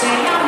say